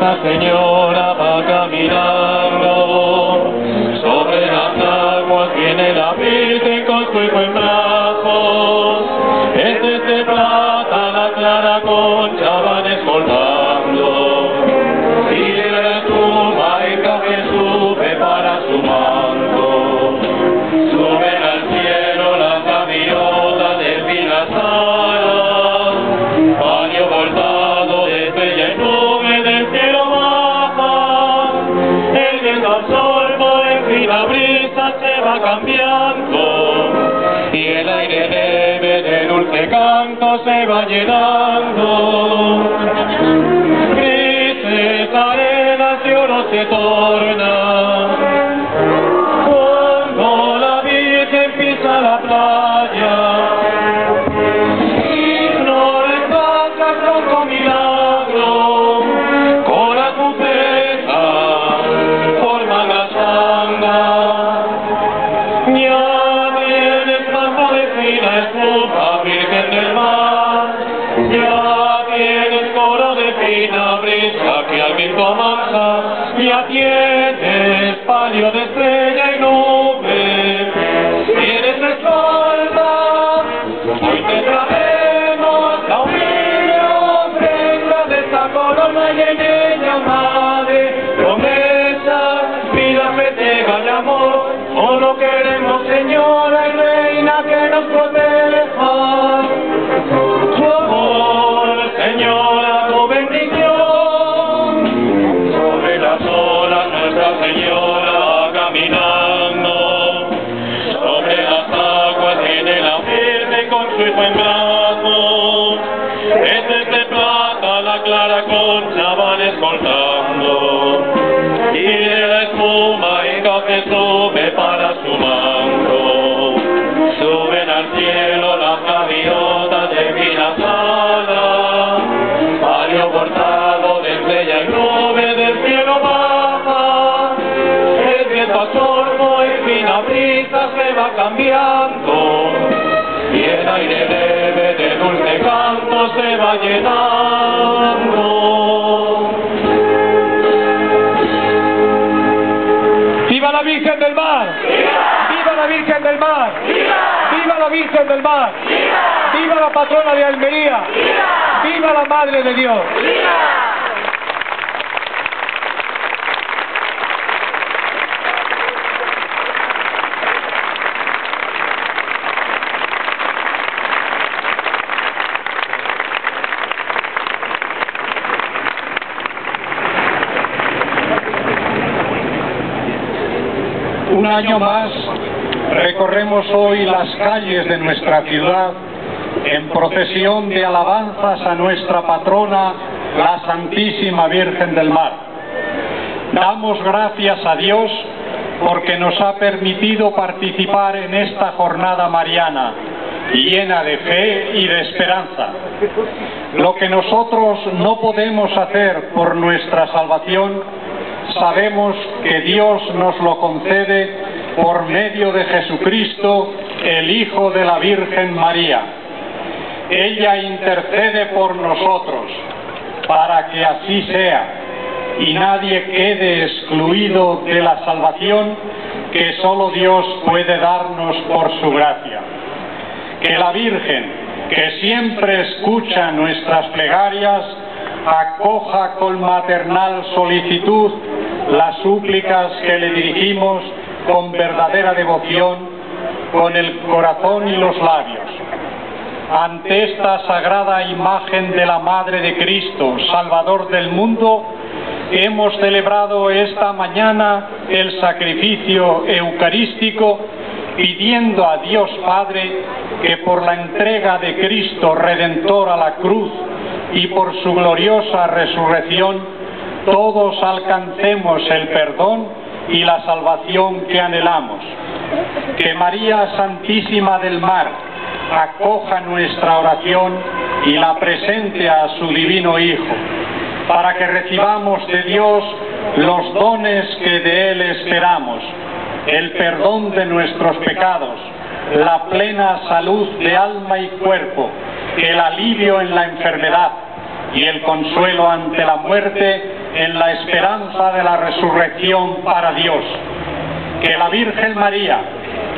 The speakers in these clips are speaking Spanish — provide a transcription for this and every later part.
Nuestra Señora va caminando sobre las aguas, viene la Virgen con su hijo en brazos. Es de plata la clara concha van escoltando. Fin la brisa se va cambiando. Y el aire leve de dulce canto se va llenando. Grises arenas de oro se tornan. Virgen con su hijo en brazos. Es de plata la clara concha van escoltando. Y de la espuma y café sube para su manto. Suben al cielo las gaviotas de fina sala. Palio cortado de estrella y nube del cielo baja. El viento absorbo y fina brisa se va cambiando. Y el aire leve de dulce canto se va llenando. ¡Viva la Virgen del Mar! ¡Viva la Virgen del Mar! ¡Viva la Virgen del Mar! ¡Viva la patrona de Almería! ¡Viva la Madre de Dios! Año más recorremos hoy las calles de nuestra ciudad en procesión de alabanzas a nuestra patrona, la Santísima Virgen del Mar. Damos gracias a Dios porque nos ha permitido participar en esta jornada mariana llena de fe y de esperanza. Lo que nosotros no podemos hacer por nuestra salvación, sabemos que Dios nos lo concede por medio de Jesucristo, el Hijo de la Virgen María. Ella intercede por nosotros para que así sea y nadie quede excluido de la salvación que solo Dios puede darnos por su gracia. Que la Virgen, que siempre escucha nuestras plegarias, acoja con maternal solicitud las súplicas que le dirigimos con verdadera devoción, con el corazón y los labios. Ante esta sagrada imagen de la Madre de Cristo, Salvador del mundo, hemos celebrado esta mañana el sacrificio eucarístico pidiendo a Dios Padre que por la entrega de Cristo Redentor a la cruz y por su gloriosa resurrección, todos alcancemos el perdón y la salvación que anhelamos. Que María Santísima del Mar acoja nuestra oración y la presente a su divino Hijo, para que recibamos de Dios los dones que de Él esperamos, el perdón de nuestros pecados, la plena salud de alma y cuerpo, el alivio en la enfermedad y el consuelo ante la muerte en la esperanza de la resurrección para Dios. Que la Virgen María,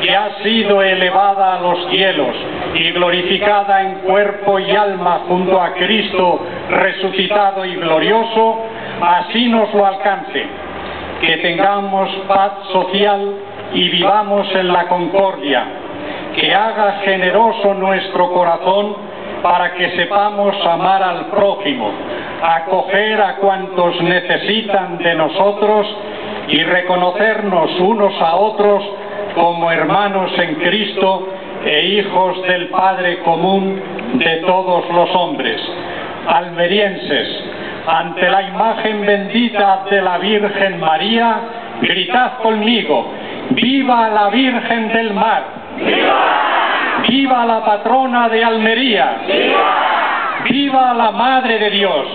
que ha sido elevada a los cielos y glorificada en cuerpo y alma junto a Cristo resucitado y glorioso, así nos lo alcance. Que tengamos paz social y vivamos en la concordia. Que haga generoso nuestro corazón para que sepamos amar al prójimo, acoger a cuantos necesitan de nosotros y reconocernos unos a otros como hermanos en Cristo e hijos del Padre común de todos los hombres. Almerienses, ante la imagen bendita de la Virgen María, gritad conmigo, ¡Viva la Virgen del Mar! ¡Viva! ¡Viva la patrona de Almería! ¡Viva! ¡Viva la Madre de Dios!